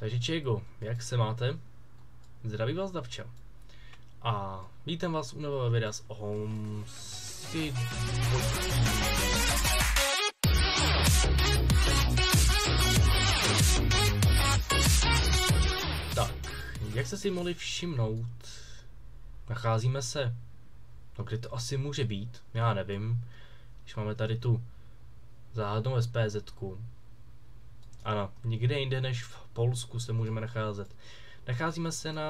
Takže Čego, jak se máte? Zdraví vás Davča. A vítám vás u nového videa z Home City. Tak, jak jste si mohli všimnout, nacházíme se, no kde to asi může být, já nevím, když máme tady tu záhadnou SPZ. -ku. Ano, nikde jinde než v Polsku se můžeme nacházet. Nacházíme se na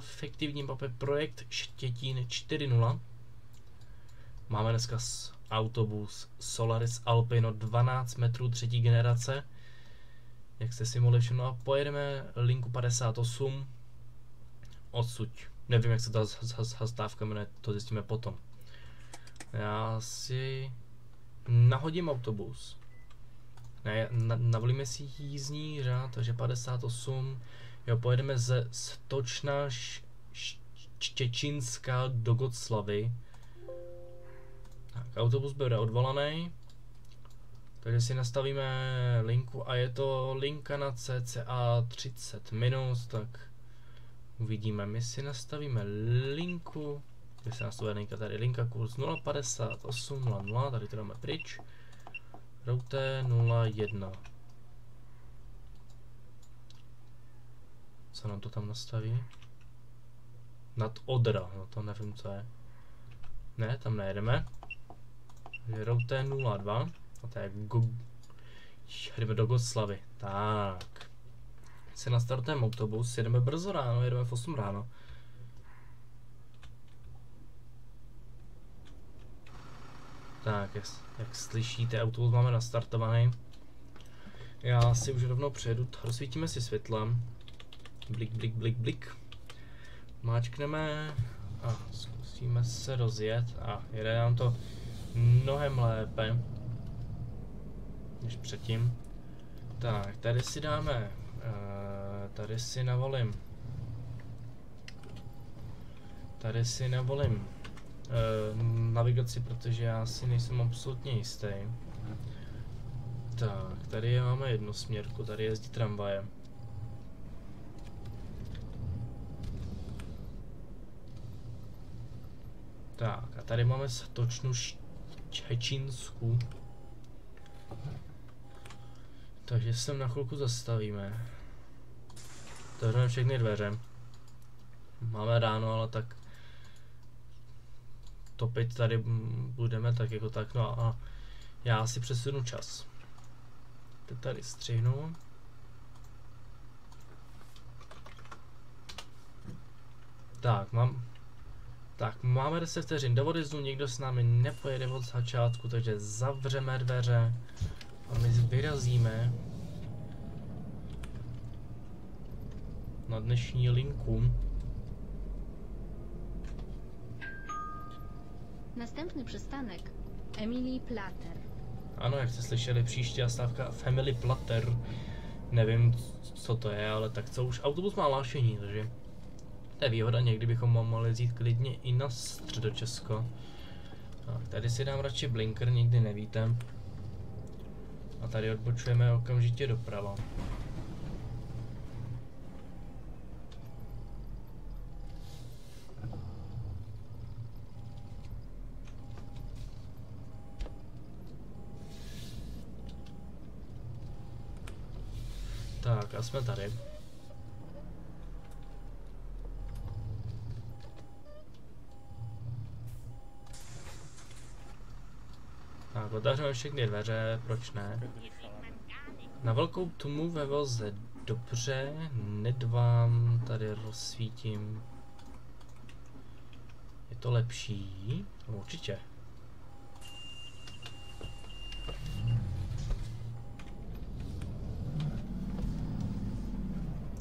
fiktivním mapě projekt Štětín 4.0. Máme dneska autobus Solaris Alpino 12 metrů třetí generace. Jak jste si mohli všimnout, a pojedeme linku 58 odsud. Nevím, jak se ta zastávka jmenuje, to zjistíme potom. Já si nahodím autobus. Ne, na, navolíme si jízdní řád, takže 58. Jo, pojedeme ze Stočna Štěčínská do Goclavy. Tak, autobus bude odvolaný. Takže si nastavíme linku a je to linka na cca 30 minut, tak uvidíme. My si nastavíme linku, kde se nastavuje linka, tady linka kurz 05800, tady to dáme pryč. Route 01. Co nám to tam nastaví? Nad Odra, no to nevím co je. Ne, tam nejedeme. Route 02. A to je go... Jdeme do Goslavy. Tak. Se nastartujeme autobus, jedeme brzo ráno, jedeme v 8 ráno. Tak, jak, jak slyšíte, autobus máme nastartovaný. Já si už rovnou přejedu, rozsvítíme si světlem. Blik, blik, blik, blik. Máčkneme a zkusíme se rozjet a jede nám to mnohem lépe než předtím. Tak, tady si dáme, uh, tady si navolím, tady si navolím navigaci, protože já si nejsem absolutně jistý. Tak, tady máme jednosměrku, tady jezdí tramvaje. Tak, a tady máme stočnu Čečínsku. Takže sem na chvilku zastavíme. Otevřeme všechny dveře. Máme ráno, ale tak topit tady budeme tak jako tak, no a já si přesunu čas. Teď tady střihnu. Tak, mám, tak, máme 10 vteřin do odjezdu, nikdo s námi nepojede od začátku, takže zavřeme dveře a my vyrazíme na dnešní linku. Następny przystanek Emily Plater. Ano, jak jste slyšeli, příští stávka Family Platter. Nevím, co to je, ale tak co už autobus má lášení, takže to je výhoda, někdy bychom mohli jít klidně i na středočesko. Tak, tady si dám radši blinker, nikdy nevíte. A tady odbočujeme okamžitě doprava. Jsme tady. Tak, otevřeme všechny dveře, proč ne? Na velkou tmu ve voze, dobře, ned vám tady rozsvítím. Je to lepší? No, určitě.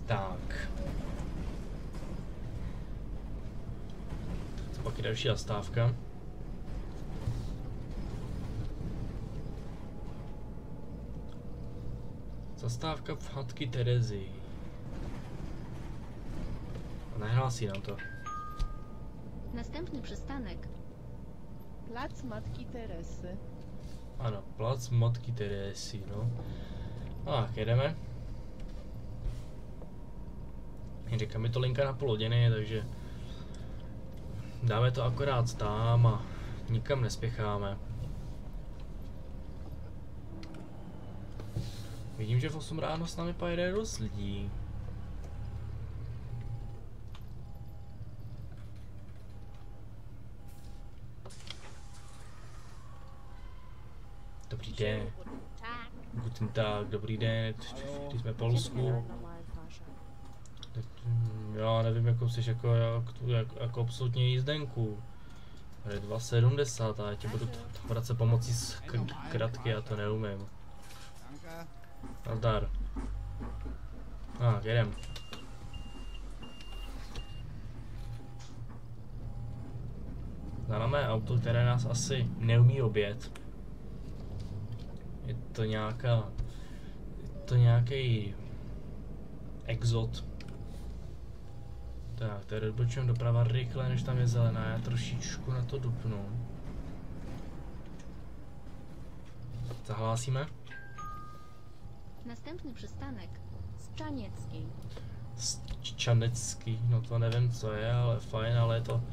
Tak. Další zastávka. Zastávka v Matky Terezy. Nehlásí nám to. Następny przystanek Plac Matki Teresy. Ano, plac Matky Teresy, no. Tak, jedeme. říká mi to linka na půl hodiny, takže dáme to akorát tam a nikam nespěcháme. Vidím, že v 8 ráno s námi pojede dost lidí. Dobrý den. Guten Tag, dobrý den, když jsme v Polsku. Já nevím, jako jsi jako, jak, jak, jako absolutně jízdenku. Je 2,70 a já ti budu vracet pomocí z kratky, já to neumím. Nazdar. Tak, jedem. Za mé auto, které nás asi neumí obět. Je to nějaká... Je to nějaký exot. Tak, tady odbočujeme doprava rychle, než tam je zelená, já trošičku na to dupnu. Zahlásíme? Następny przystanek Strzaniecki. Čanecký, no to nevím co je, ale fajn, ale je to,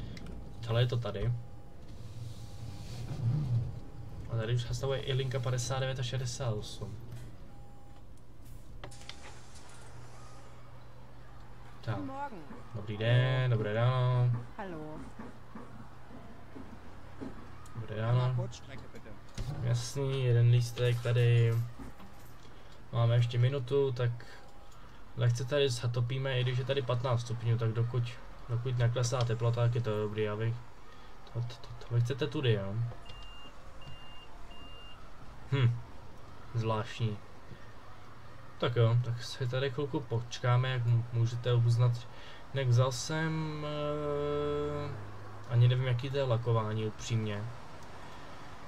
ale je to tady. A tady už nastavuje i linka 59 a 68. Tak, dobrý den, dobré ráno, Hallo. dobré ráno. Bitte. Jasný, jeden lístek tady. Máme ještě minutu, tak lehce tady zatopíme, i když je tady 15 stupňů, tak dokud, dokud neklesá teplota, tak je to dobrý, abych... To, to, to, to vy chcete tudy, jo? Hm, zvláštní. Tak jo, tak si tady chvilku počkáme, jak můžete uznat. Jinak vzal jsem... Uh, ani nevím, jaký to je lakování, upřímně.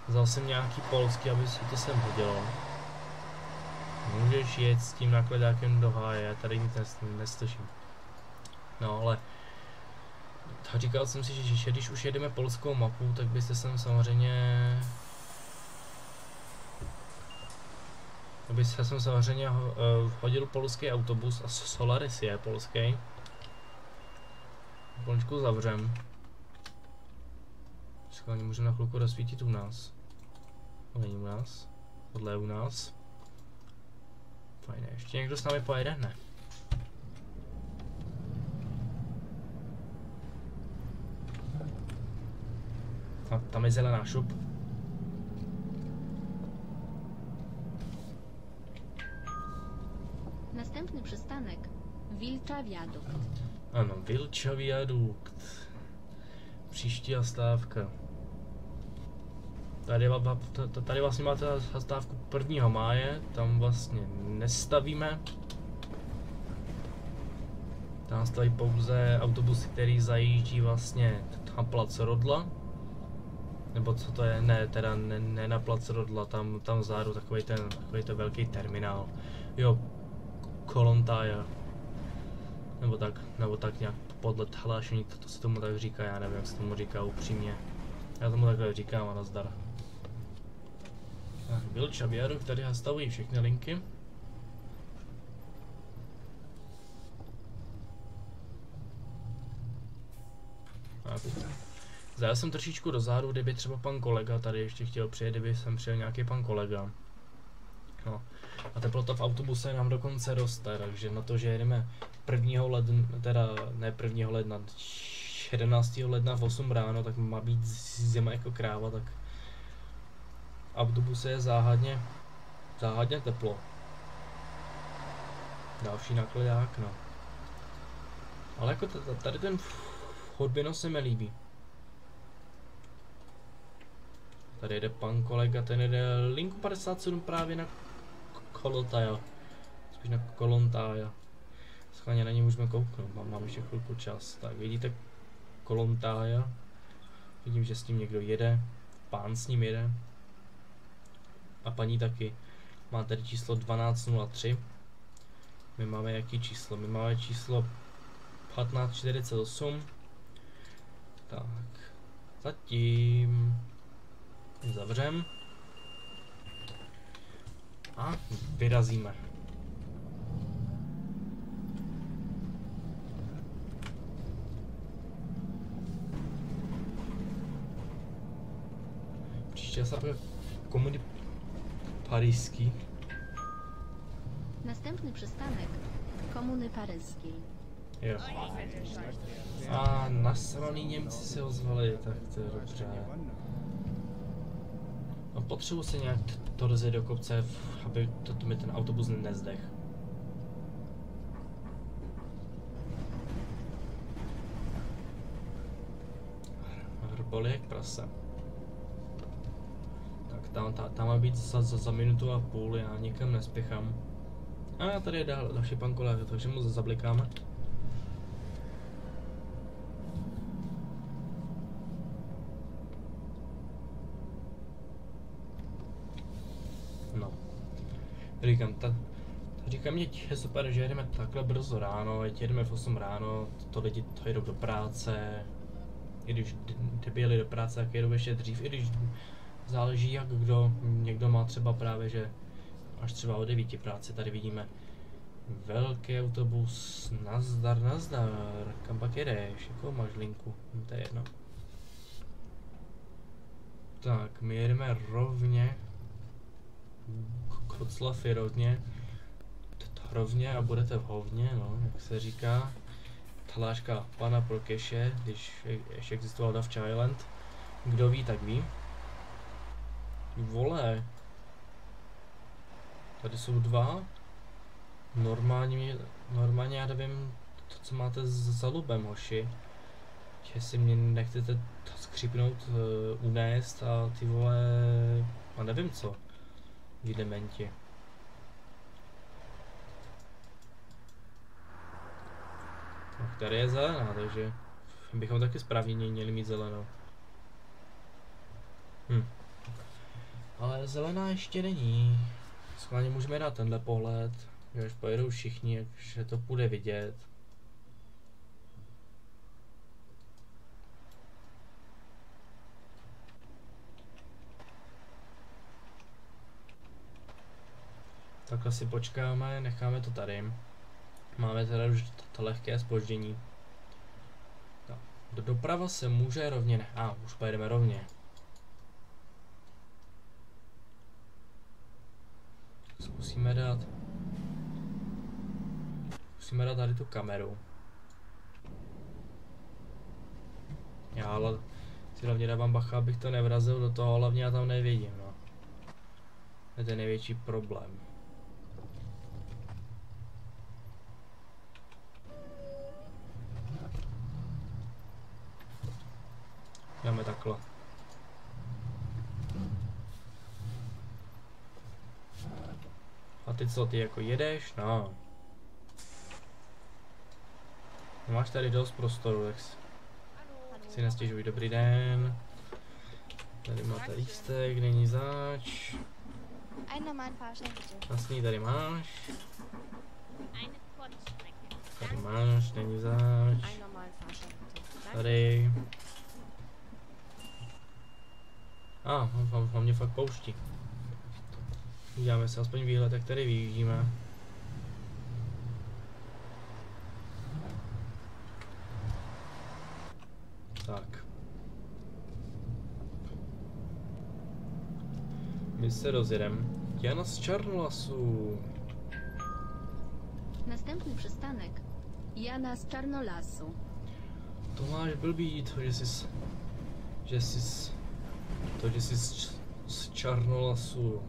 Vzal jsem nějaký polský, aby se to sem hodilo. Můžeš jet s tím nakladákem do háje, já tady nic nes- neslyším. No ale... Říkal jsem si, že, že když už jedeme polskou mapu, tak byste sem samozřejmě... Aby se sem samozřejmě ho, uh, hodil polský autobus a Solaris je polský. Konečku zavřem. Schválně můžeme na chvilku rozsvítit u nás. To není u nás. Je u nás. Fajn, ještě někdo s námi pojede? Ne. A tam je zelená šup. Następny przystanek Wilcza Wiadukt. Ano, Vilča viadukt. Příští zastávka. Tady, t- tady vlastně máte zastávku 1. máje, tam vlastně nestavíme. Tam staví pouze autobusy, který zajíždí vlastně na plac Rodla. Nebo co to je? Ne, teda ne, ne na plac Rodla, tam, tam vzadu takový ten, takový ten velký terminál. Jo, Kolontája. Nebo tak, nebo tak nějak podle hlášení, to, to se tomu tak říká, já nevím, jak se tomu říká upřímně. Já tomu takhle říkám a nazdar. Tak, Vilča Viadukt, tady zastavují všechny linky. Zajel jsem trošičku dozadu, kdyby třeba pan kolega tady ještě chtěl přijet, kdyby sem přijel nějaký pan kolega. No. A teplota v autobuse nám dokonce roste, takže na to, že jedeme 1. ledna, teda ne 1. ledna, 11. ledna v 8 ráno, tak má být zima jako kráva, tak autobuse je záhadně, záhadně teplo. Další nakladák, no. Ale jako tady ten chodbino se mi líbí. Tady jede pan kolega, ten jede linku 57 právě na Kolotaja. Spíš na Kolontája. Schválně na ně můžeme kouknout, mám, mám ještě chvilku čas. Tak vidíte Kolontája. Vidím, že s tím někdo jede. Pán s ním jede. A paní taky. Má tady číslo 1203. My máme jaký číslo? My máme číslo 1548. Tak. Zatím zavřem. A vyrazíme. Příště se komuny paryjský. Następný přestanek komuny paryskiej. Jo. A nasraný Němci si ozvali tak to je dobře. Potřebuji se nějak to rozjet do kopce, aby to, to mi ten autobus nezdech. Hrboli jak prase. Tak tam, tam, tam má být za, za, za minutu a půl, já nikam nespěchám. A tady je další pan kolega, takže mu zablikáme. No. Říkám, ta, říkám, mě je super, že jedeme takhle brzo ráno, ať jedeme v 8 ráno, to lidi to jedou do práce, i když jeli do práce, tak jedou ještě dřív, i když záleží jak kdo, někdo má třeba právě, že až třeba o 9 práci, tady vidíme velký autobus, nazdar, nazdar, kam pak jedeš, jakou máš linku, to je jedno. Tak, my jedeme rovně, Koclav je rovně, rovně a budete v hovně, no, jak se říká. Tláška pana Prokeše, když je- ještě existoval Dove Island, kdo ví, tak ví. Vole, tady jsou dva, normálně, normálně já nevím, to, co máte za lubem, hoši. Si mě nechcete to skřípnout, uh, unést a ty vole, a nevím co, vy dementi. Tak tady je zelená, takže bychom taky správně měli mít zelenou. Hm. Ale zelená ještě není. Schválně můžeme dát tenhle pohled, že až pojedou všichni, že to půjde vidět. Takhle si počkáme, necháme to tady. Máme teda už to, lehké spoždění. Tak, do doprava se může rovně ne... A, už pojedeme rovně. Zkusíme dát... Zkusíme dát tady tu kameru. Já ale si hlavně dávám bacha, abych to nevrazil do toho, hlavně já tam nevidím, no. To je ten největší problém. Dáme takhle. A ty co, ty jako jedeš? No. Máš tady dost prostoru, tak si, nestěžuj. Dobrý den. Tady máte lístek, není zač. Jasný, tady máš. Tady máš, není zač. Tady. A, ah, on, on, on mě fakt pouští. Uděláme si aspoň výhled, jak tady vyjíždíme. Tak. My se rozjedem. Jana z Čarnolasu. Następny przystanek Jana z Czarnolasu. To máš blbý, to, že jsi, že jsi, to, že jsi z, z Čarnolasu.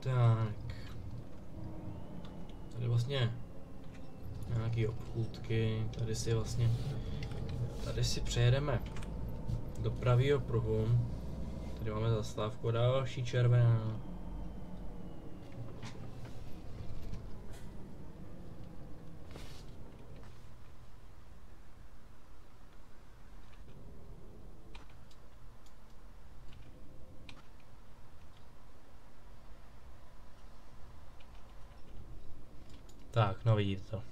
Tak. Tady vlastně nějaký obchůdky, tady si vlastně, tady si přejedeme do pravého pruhu. Tady máme zastávku další červená. Tak, no vidíte to.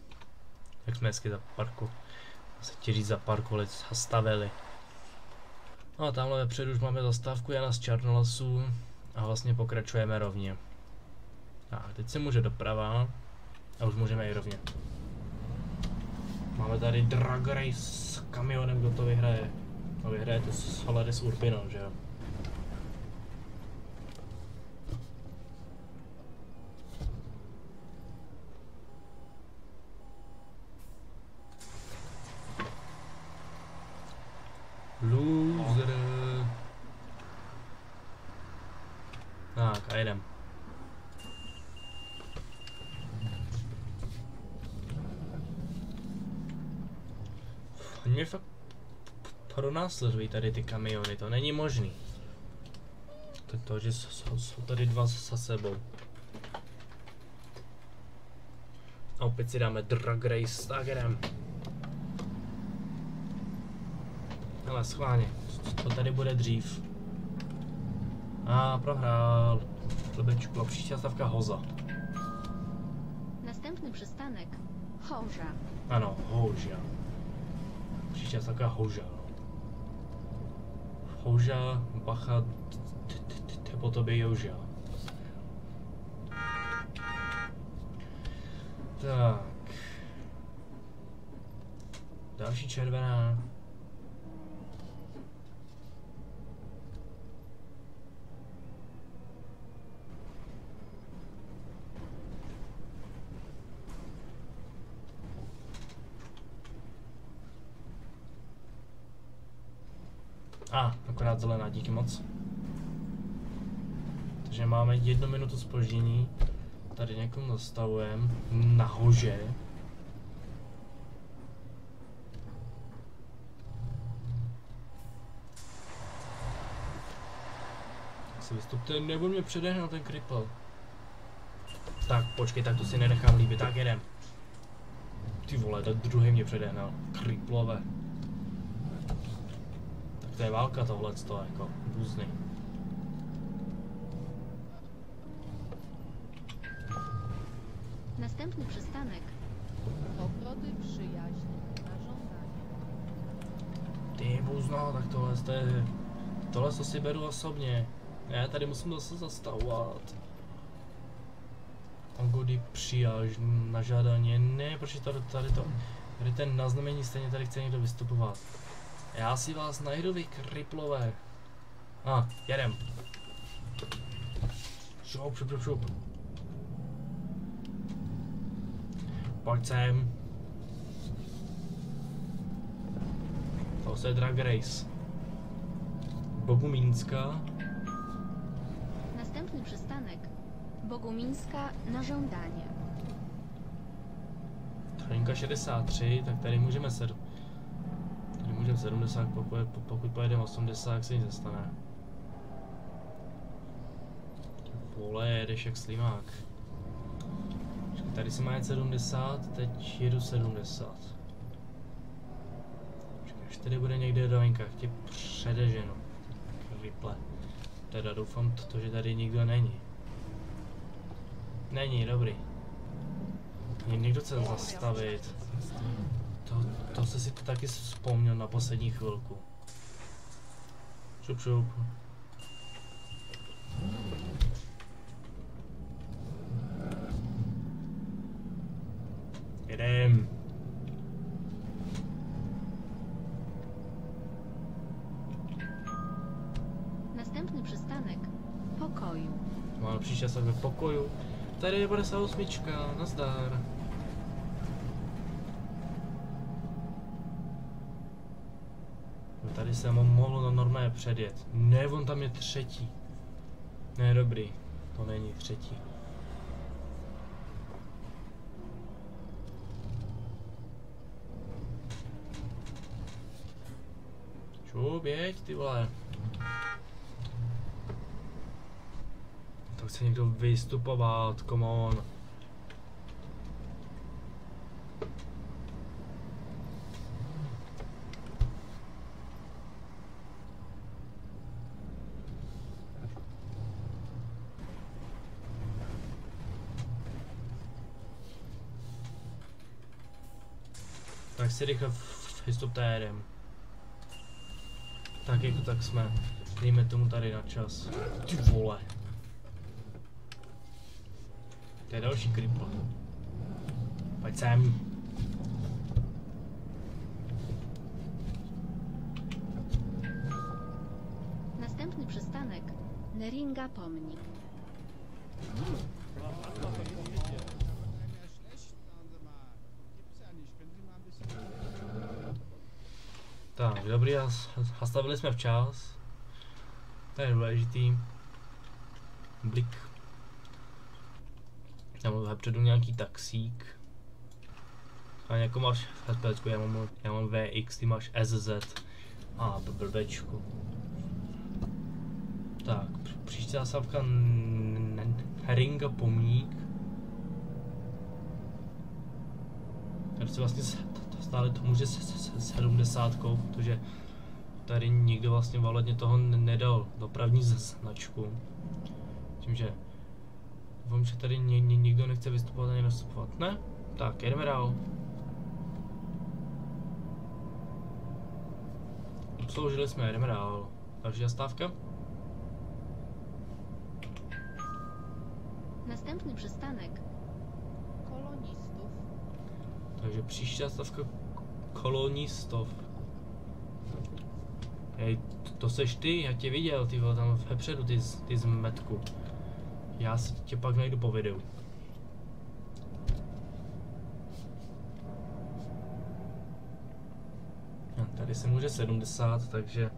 Jak jsme hezky za parku, se ti říct zaparkovali, zastavili. No a tamhle vepředu už máme zastávku Jana z Čarnolasu a vlastně pokračujeme rovně. Tak, teď se může doprava a už můžeme i rovně. Máme tady Drag Race s kamionem, kdo to vyhraje. No vyhraje to Solaris Urbino, že jo? Loser. Tak, a jedem. Oni mě fakt pronásledují tady ty kamiony, to není možný. To je to, že jsou, jsou tady dva za sebou. A opět si dáme drag race, tak jdem. Hele, schválně, to tady bude dřív. A prohrál. Blbečku, a příští stavka Hoza. Następny przystanek Chorza. Ano, Houža. Příští stavka Houža. Houža, bacha, po tobě Jouža. Tak. Další červená. Akorát zelená, díky moc. Takže máme jednu minutu spoždění. Tady někomu zastavujeme. Tak si vystupte, nebo mě předehnal ten kripl. Tak, počkej, tak to si nenechám líbit, tak jedem. Ty vole, tak druhý mě předehnal. Kriplové. Tak to je válka tohle, to jako buzny. Następny przystanek Ogrody przyjaźni na żądanie. Ty buzno, tak tohle to je, tohle to si beru osobně. Já tady musím zase zastavovat. Ogody přijáž na žádání. Ne, proč je tady, tady to, tady ten naznamení stejně tady chce někdo vystupovat. Já si vás najdu vy kriplové. A, ah, jedem. Šup, šup, šup, šup. Pojď sem. To se Drag Race. Bogumínska. Następny przystanek Bogumińska na żądanie. Trojka 63, tak tady můžeme se... Můžeme 70, pokud, pokud pojedeme 80, jak se nic nestane. Vole, jedeš jak slimák. Tady se má jet 70, teď jedu 70. Počkej, až tady bude někde do venka, tě předeženu. Ryple. Teda doufám to, že tady nikdo není. Není, dobrý. Ně- Někdo chce zastavit. To, se si to taky vzpomněl na poslední chvilku. Šup, šup. Jedem. Następny przystanek Pokoju. Máme příště se ve pokoju. Tady je 58, nazdar. No tady se mo- mohlo na normálně předjet. Ne, on tam je třetí. Ne, dobrý. To není třetí. Šup, jeď, ty vole. To chce někdo vystupovat, come on. si rychle histoptérem. Tak jako tak jsme. Dejme tomu tady na čas. Ty vole. To je další kripl. Pojď sem. Następný přestanek. Neringa Pomnik. Dobrý, zastavili jsme včas. To je důležitý. Blik. Tam vepředu nějaký taxík. A jako máš SPS, já mám, já mám VX, ty máš SZ. A b- blbečku. Tak, příští zásavka Ringa pomník. Tady se vlastně stále to může se, se, se 70, protože tady nikdo vlastně validně toho nedal dopravní značku. Tím, že doufám, že tady nikdo nechce vystupovat ani nastupovat. Ne? Tak, jedeme dál. Obsloužili jsme, jedeme dál. Další zastávka? Następny przystanek. Takže příští zastávka kolonistov. Hej, to, to seš ty, já tě viděl, ty vole, tam vepředu, ty, z- ty zmetku. Já si tě pak najdu po videu. Tady se může 70, takže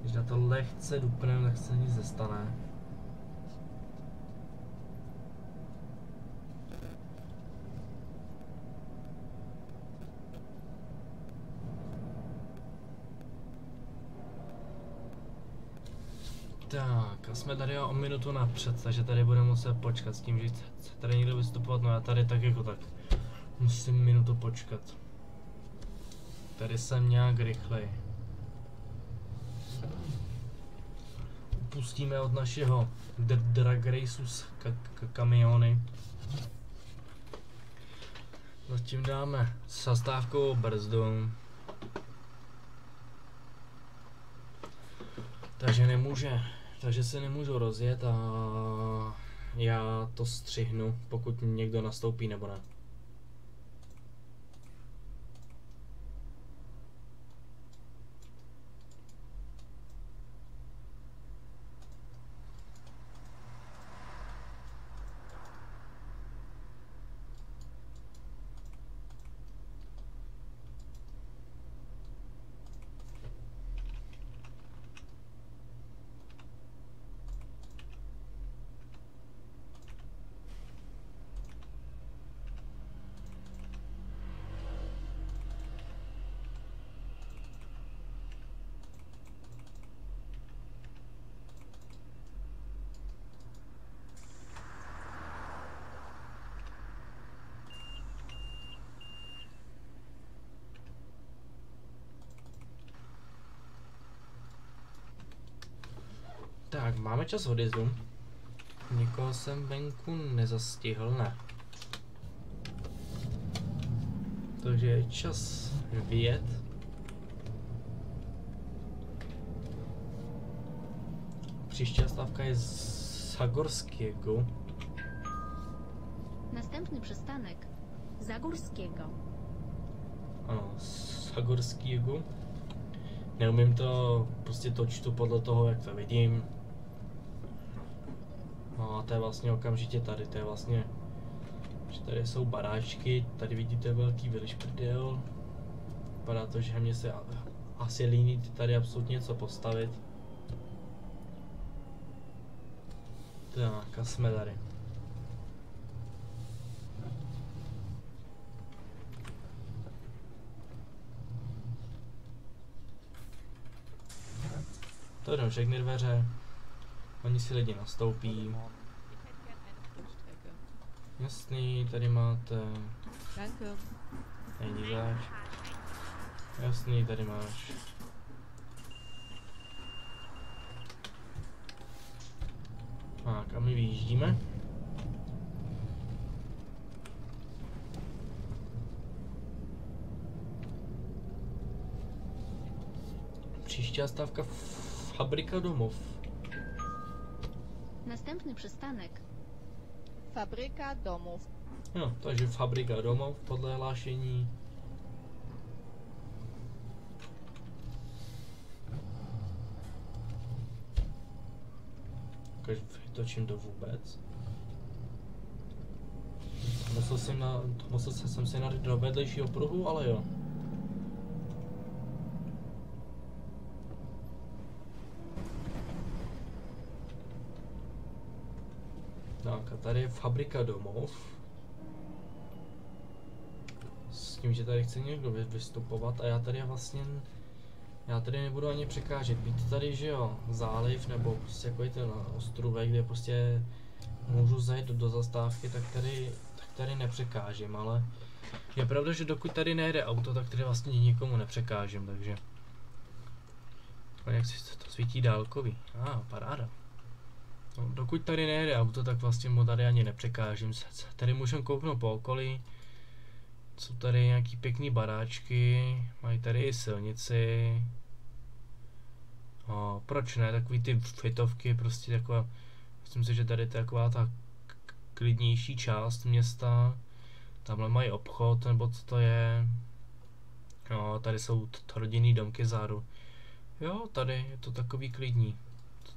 když na to lehce dupneme, tak se nic nestane. Tak, a jsme tady o minutu napřed, takže tady budeme muset počkat s tím, že chce tady někdo vystupovat, no já tady tak jako tak musím minutu počkat. Tady jsem nějak rychlej. Upustíme od našeho drag raceu kamiony. Zatím dáme zastávkovou brzdu. Takže nemůže, takže se nemůžu rozjet a já to střihnu, pokud někdo nastoupí nebo ne. Tak, máme čas odjezdu. Nikoho jsem venku nezastihl, ne. Takže je čas vyjet. Příští stávka je z Sagorskiego. Następny przystanek. Zagórskiego. Ano, Sagorskiego. Neumím to, prostě to čtu podle toho, jak to vidím. To je vlastně okamžitě tady, to je vlastně, že tady jsou baráčky, tady vidíte velký vilišprdel. Vypadá to, že mě se asi líní tady absolutně něco postavit. Tak a jsme tady. To jdou všechny dveře. Oni si lidi nastoupí. Jasný, tady máte. Danke. Není zač. Jasný, tady máš. Tak a my vyjíždíme. Příští stávka fabrika domov. Następny przystanek. Fabryka domów. No, takže fabrika domov podle hlášení. až vytočím to vůbec. Musel jsem, na, musel jsem si naryt do vedlejšího pruhu, ale jo. Tak a tady je fabrika domov. S tím, že tady chce někdo vy- vystupovat a já tady vlastně já tady nebudu ani překážet. Víte tady, že jo, záliv nebo prostě jako ten ostrůvek, kde prostě můžu zajít do, do zastávky, tak tady, tak tady nepřekážím, ale je pravda, že dokud tady nejde auto, tak tady vlastně nikomu nepřekážím, takže a jak si to, to svítí dálkový. A, ah, paráda. No, dokud tady nejde auto, tak vlastně mu tady ani nepřekážím. Tady můžeme kouknout po okolí. Jsou tady nějaký pěkný baráčky, mají tady i silnici. O, proč ne, takový ty fitovky, prostě taková, myslím si, že tady je taková ta klidnější část města. Tamhle mají obchod, nebo co to je. No, tady jsou rodinný domky záru. Jo, tady je to takový klidný.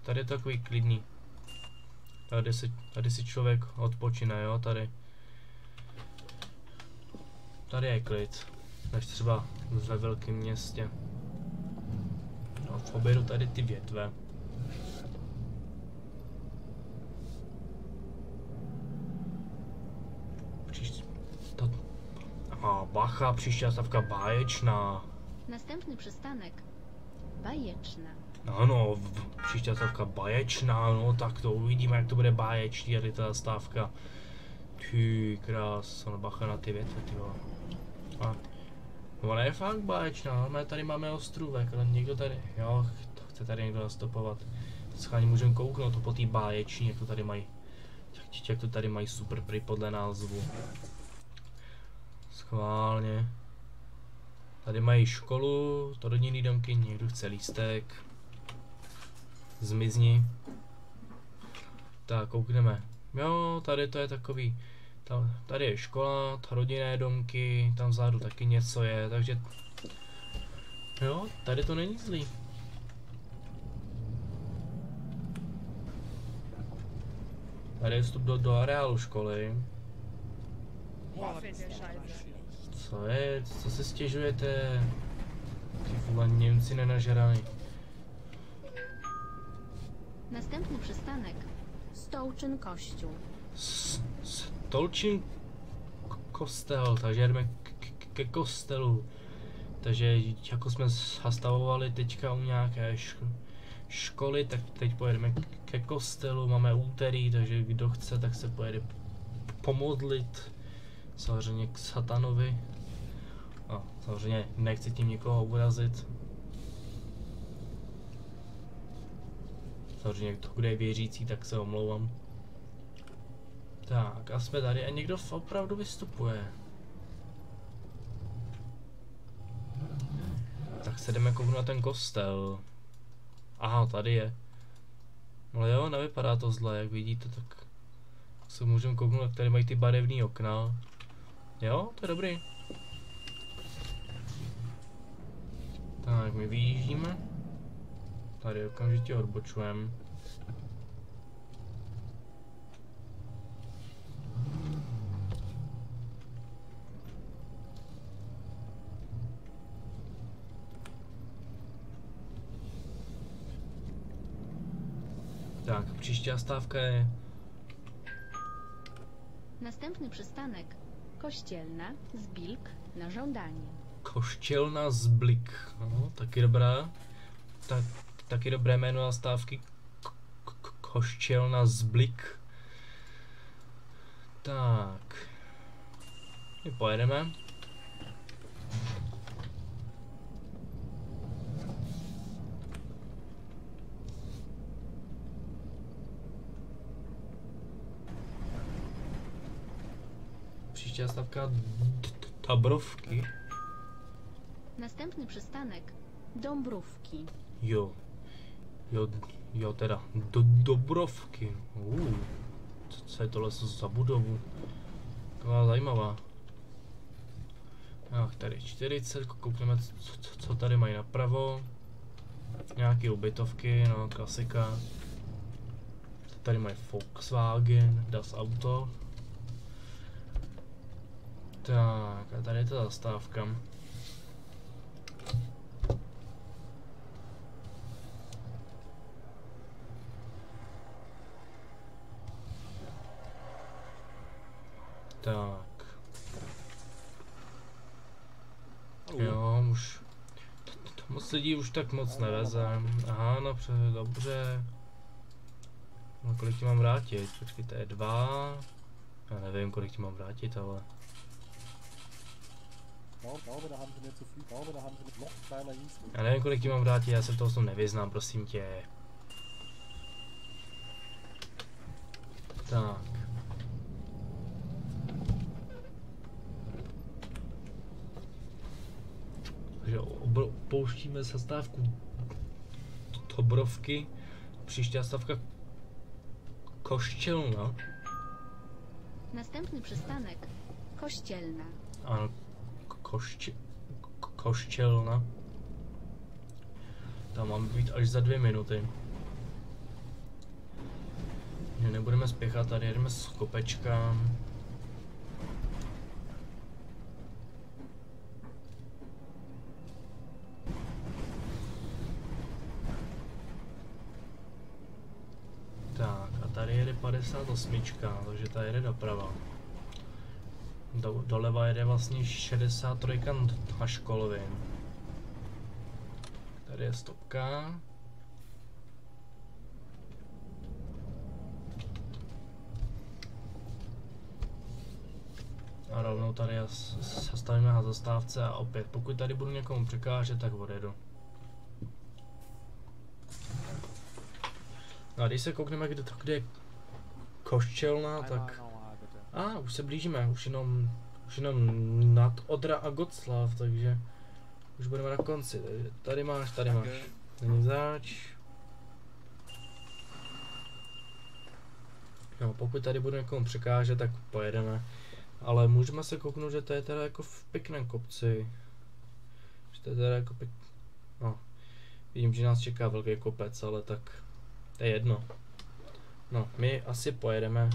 Tady je to takový klidný. Tady si, tady si člověk odpočine, jo, tady. Tady je klid, než třeba ve velkém městě. No, v tady ty větve. A bacha, příští stavka báječná. Następny przystanek. Bajeczna. Ano, příští stavka báječná, no tak to uvidíme, jak to bude báječný, tady ta stávka. Ty krás, no bacha na ty větve, ty vole. A ona je fakt báječná, my tady máme ostrůvek, ale někdo tady, jo, to chce tady někdo nastopovat. Schválně můžeme kouknout to po té báječní, jak to tady mají. Jak, jak to tady mají super prý podle názvu. Schválně. Tady mají školu, to rodinný domky, někdo chce lístek. Zmizni. Tak, koukneme. Jo, tady to je takový. Ta, tady je škola, rodinné domky, tam vzadu taky něco je, takže... Jo, tady to není zlý. Tady je vstup do, do areálu školy. Co je? Co se stěžujete? Ty vole Němci nenažraný. Następny przystanek. Stołczyn Kościół. S- Stolčin kostel, takže jdeme ke kostelu. Takže jako jsme zastavovali teďka u nějaké školy, tak teď pojedeme ke kostelu, máme úterý, takže kdo chce, tak se pojede pomodlit. Samozřejmě k satanovi. A samozřejmě nechci tím nikoho urazit. Samozřejmě kdo kde je věřící, tak se omlouvám. Tak, a jsme tady a někdo opravdu vystupuje. Tak se jdeme kouknout na ten kostel. Aha, tady je. Ale jo, nevypadá to zle, jak vidíte, tak se můžeme kouknout, tady mají ty barevné okna. Jo, to je dobrý. Tak, my vyjíždíme. Tady okamžitě odbočujeme. Tak, příští stávka je Następny przystanek. Kościelna. Zbilk. Na żądanie. Koštělna Zblik. No, taky dobrá. Tak, taky dobré jméno na stávky. K- k- Koštělna Zblik. Tak. My pojedeme. Příští stavka Tabrovky. Następny przystanek. Dąbrówki. Jo. Jo, jo teda. Do, Dobrovky. Uh. Co, co je tohle za budovu? Taková zajímavá. Ach, tady 40, koukneme, co, co, co tady mají napravo. Nějaké ubytovky, no, klasika. Tady mají Volkswagen, Das Auto. Tak, a tady je ta zastávka. Tak. Jo, už to, lidí už tak moc neveze. Aha, dobře, dobře. No kolik ti mám vrátit? Počkej, to je dva. Já nevím, kolik ti mám vrátit, ale... Noch kleiner hieß. Já nevím, kolik ti mám vrátit, já se v toho tom nevyznám, prosím tě. Tak. Takže obro- pouštíme zastávku Tobrovky, příští zastávka Koštělna. Następny przystanek. Kościelna. Ano, koště, koštělna. Tam mám být až za dvě minuty. Nebudeme spěchat, tady jedeme z kopečka. Tak, a tady jede 58, takže ta jede doprava. Do, doleva jede vlastně 63 na školově. Tady je stopka. A rovnou tady zastavíme na zastávce a opět, pokud tady budu někomu překážet, tak odjedu. No a když se koukneme, kde, kde koščelna, tak... normal, bitte. A, už se blížíme, už jenom, už jenom nad Odra a Gotslav, takže už budeme na konci. Takže tady máš, tady máš. Není zač. No, pokud tady bude někomu překážet, tak pojedeme. Ale můžeme se kouknout, že to je teda jako v pěkném kopci. Že to je teda jako pěk... No, vidím, že nás čeká velký kopec, ale tak to je jedno. No, my asi pojedeme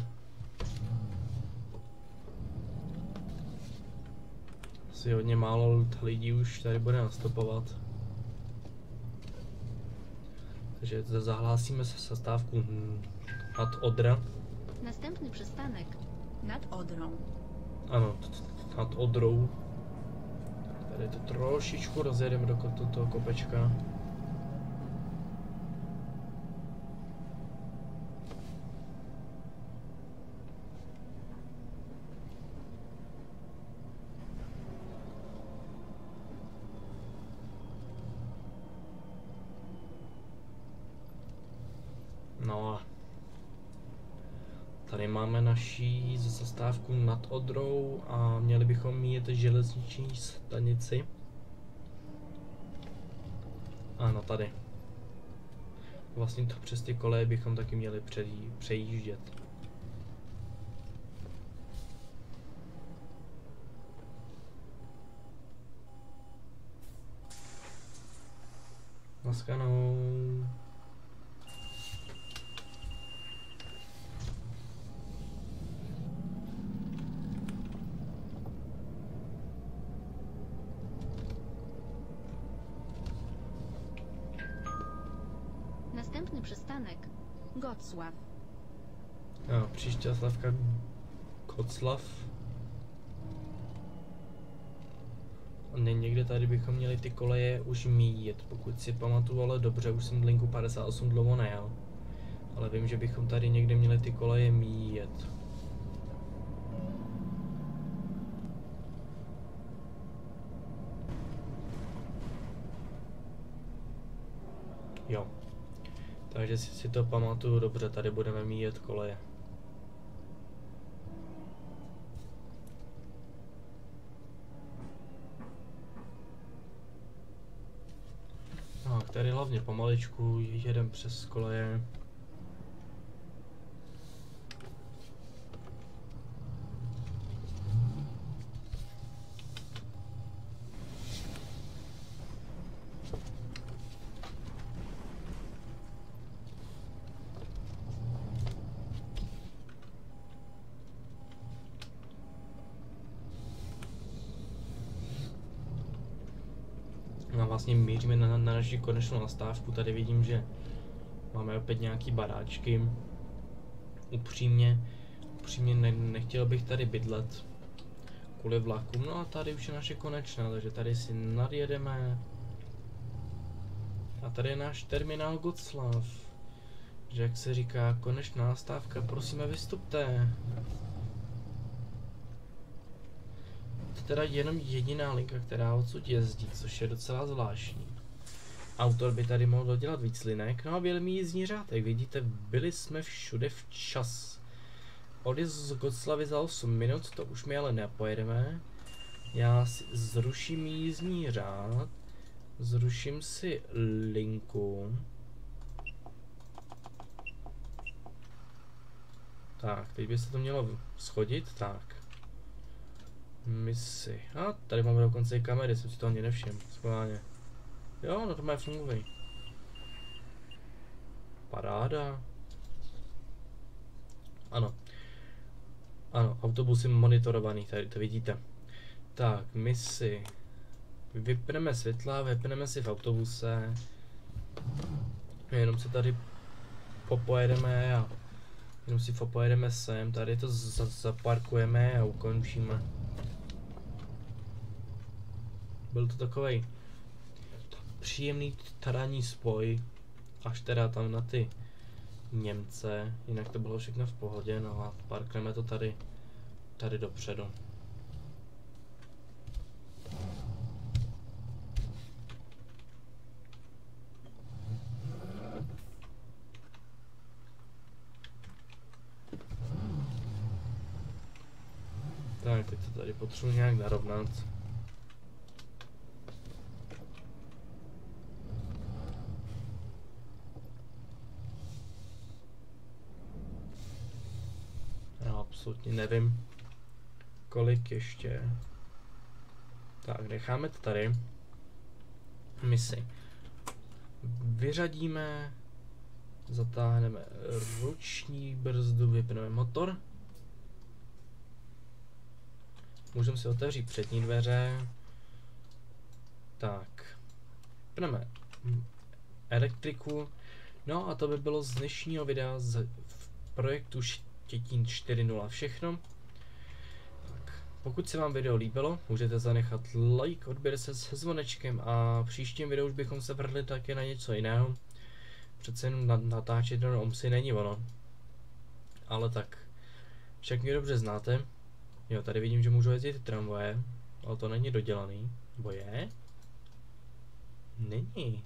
asi hodně málo lidí už tady bude nastupovat. Takže za- zahlásíme se zastávku nad Odra. Następny przystanek. Nad Odrą. Ano, nad Odrou. Tady to trošičku rozjedeme do toho kopečka. No a tady máme naší zastávku nad Odrou a měli bychom mít železniční stanici. Ano, tady. Vlastně to přes ty koleje bychom taky měli přejí, přejíždět. Naskanou. Następny przystanek. Gocław. No, příští slavka Koclav. A ne, někde tady bychom měli ty koleje už míjet, pokud si pamatuju, ale dobře, už jsem linku 58 dlouho nejel. Ale vím, že bychom tady někde měli ty koleje míjet. Jo. Takže si, to pamatuju dobře, tady budeme míjet koleje. Tady hlavně pomaličku jedem přes koleje. Vlastně míříme na, na naši konečnou nastávku. Tady vidím, že máme opět nějaký baráčky. Upřímně, upřímně ne, nechtěl bych tady bydlet kvůli vlakům. No a tady už je naše konečná, takže tady si nadjedeme. A tady je náš terminál Gotslav. Že jak se říká, konečná stávka, prosíme vystupte. To je teda jenom jediná linka, která odsud jezdí, což je docela zvláštní. Autor by tady mohl dodělat víc linek, no a byl mi jízdní řád, jak vidíte, byli jsme všude včas. Odjezd z Goclavy za 8 minut, to už my ale nepojedeme. Já si zruším jízdní řád, zruším si linku. Tak, teď by se to mělo schodit, tak. Misi. A tady máme dokonce i kamery, jsem si to ani nevšiml, schválně. Jo, no to má funguje. Paráda. Ano. Ano, autobusy monitorovaný, tady to vidíte. Tak, misi. Vypneme světla, vypneme si v autobuse. Jenom se tady popojedeme a jenom si popojedeme sem, tady to za zaparkujeme a ukončíme. Byl to takový příjemný taranní spoj, až teda tam na ty Němce, jinak to bylo všechno v pohodě, no a parkneme to tady, tady dopředu. Tak, teď to tady potřebuji nějak narovnat. Já absolutně nevím, kolik ještě. Tak, necháme to tady. Misi. Vyřadíme, zatáhneme ruční brzdu, vypneme motor. Můžeme si otevřít přední dveře. Tak. Pneme elektriku. No a to by bylo z dnešního videa z projektu Štětín 4.0 všechno. Tak. Pokud se vám video líbilo, můžete zanechat like, odběr se se zvonečkem a v příštím videu už bychom se vrhli také na něco jiného. Přece jenom natáčet jenom omsy není ono. Ale tak. Však mě dobře znáte. Jo, tady vidím, že můžu jezdit tramvaje, ale to není dodělaný. Nebo je? Není.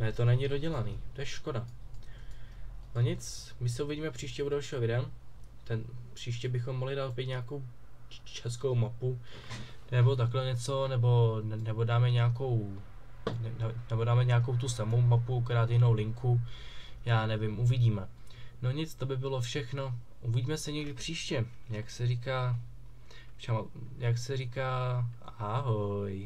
Ne, to není dodělaný, to je škoda. No nic, my se uvidíme příště u dalšího videa. Ten příště bychom mohli dát opět nějakou českou mapu, nebo takhle něco, nebo, nebo dáme nějakou, ne, nebo dáme nějakou tu samou mapu, krát jinou linku, já nevím, uvidíme. No nic, to by bylo všechno. Uvidíme se někdy příště. Jak se říká, jak se říká, ahoj.